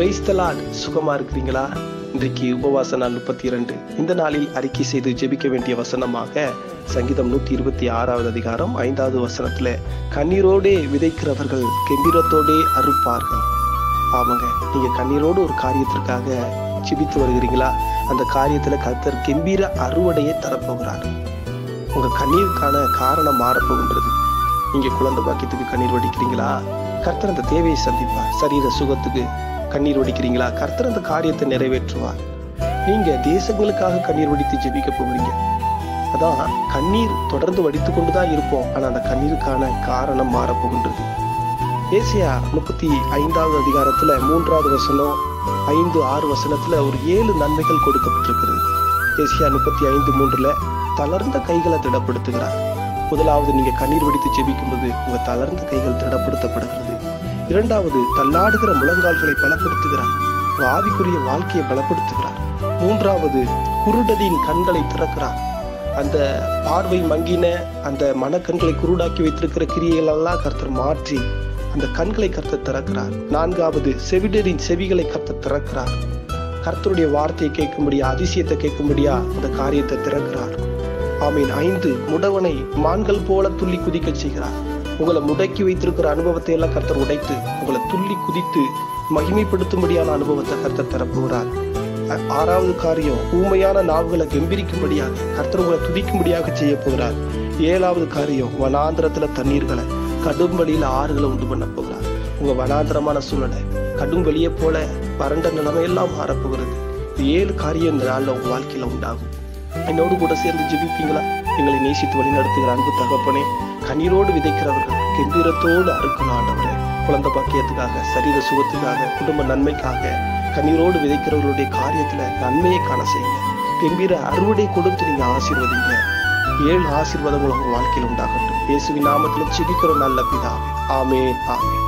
Praise the Lord சுகமா இருக்கிறீங்களா? இன்றைக்கு உபவாச நாள் முப்பத்தி இரண்டு இந்த நாளில் அறிக்கை செய்து ஜெபிக்க வேண்டிய வசனமாக சங்கீதம் நூத்தி இருபத்தி ஆறாவது அதிகாரம் ஐந்தாவது வசனத்துல கண்ணீரோடே விதைக்கிறவர்கள் கெம்பீரத்தோடே அறுப்பார்கள். ஆமாங்க நீங்க கண்ணீரோடு ஒரு காரியத்திற்காக ஜெபித்து வருகிறீங்களா? அந்த காரியத்துல கர்த்தர் கெம்பீர அறுவடையை தரப்போகிறார். உங்க கண்ணீருக்கான காரணம் மாறப்போகின்றது. நீங்க குழந்தை பாக்கியத்துக்கு கண்ணீர் வடிக்கிறீங்களா? கர்த்தர் அந்த தேவையை சந்திப்பார். சரீர சுகத்துக்கு கண்ணீர் வடிக்கிறீங்களா? கர்த்தர் அந்த காரியத்தை நிறைவேற்றுவார். நீங்க தேசங்களுக்காக கண்ணீர் வடித்து ஜெபிக்க போகிறீங்க. அதான் கண்ணீர் தொடர்ந்து வடித்து கொண்டுதான் இருப்போம். ஆனா அந்த கண்ணீருக்கான காரணம் மாறப்போகின்றது. ஏசியா முப்பத்தி ஐந்தாவது அதிகாரத்துல மூன்றாவது வசனம் ஐந்து ஆறு வசனத்துல ஒரு ஏழு நன்மைகள் கொடுக்கப்பட்டிருக்கிறது. ஏசியா முப்பத்தி ஐந்து மூன்றுல தளர்ந்த கைகளை திடப்படுத்துகிறார். முதலாவது நீங்க கண்ணீர் வடித்து ஜெபிக்கும்போது உங்க தளர்ந்த கைகள் திடப்படுத்தப்படுகிறது. இரண்டாவது தள்ளாடுகிற முழங்கால்களை பலப்படுத்துகிறார். ஆவிக்குரிய வாழ்க்கையை பலப்படுத்துகிறார். மூன்றாவது குருடரின் கண்களை திறக்கிறார். அந்த பார்வை மங்கின அந்த மனக்கண்களை குருடாக்கி வைத்திருக்கிற கிரியைகள் எல்லாம் கர்த்தர் மாற்றி அந்த கண்களை கர்த்தர் திறக்கிறார். நான்காவது செவிடரின் செவிகளை கர்த்தர் திறக்கிறார். கர்த்தருடைய வார்த்தையை கேட்கும்படியா அதிசயத்தை கேட்கும்படியா அந்த காரியத்தை திறக்கிறார். ஆமீன். ஐந்து முடவனை மான்கள் போல துள்ளி குதிக்க செய்கிறார். உங்களை முடக்கி வைத்திருக்கிற அனுபவத்தை எல்லாம் கர்த்தர் உடைத்து உங்களை துள்ளி குதித்து மகிமைப்படுத்தும்படியான அனுபவத்தை கர்த்தர் தரப்போகிறார். ஆறாவது காரியம் ஊமையான நாவுகளை கெம்பிரிக்கும்படியாக கர்த்தர் உங்களை துதிக்கும்படியாக செய்ய போகிறார் ஏழாவது காரியம் வனாந்திரத்துல தண்ணீர்களை கடும் வழியில ஆறுகளை உண்டு பண்ண போகிறார். உங்க வனாந்திரமான சூழ்நிலை கடும் வெளியே போல வறண்ட நிலைமையெல்லாம் மாறப்போகிறது. ஏழு காரியம் இந்த நாளில் உங்க வாழ்க்கையில உண்டாகும். என்னோடு கூட சேர்ந்து ஜெபிப்பீங்களா? எங்களை நேசித்து வழிநடத்துகிற அன்பு தகப்பனே கண்ணீரோடு விதைக்கிறவர்கள் கெம்பீரத்தோடு அறுக்கணும் ஆண்டவரே. குழந்தை பாக்கியத்துக்காக சரீர சுகத்துக்காக குடும்ப நன்மைக்காக கண்ணீரோடு விதைக்கிறவர்களுடைய காரியத்தில் நன்மையை காண செய்யுங்க. கெம்பீர அறுவடை கொடுத்து நீங்கள் ஆசீர்வதிங்க. ஏழு ஆசீர்வாதங்கள் உங்கள் வாழ்க்கையில் உண்டாகட்டும். இயேசுவின் நாமத்தில் ஜெபிக்கிறோம் நல்ல பிதாவே. ஆமென் ஆமென்.